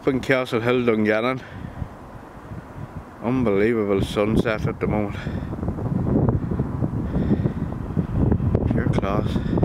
up in Castle Hill, Dungannon. Unbelievable sunset at the moment. Pure class.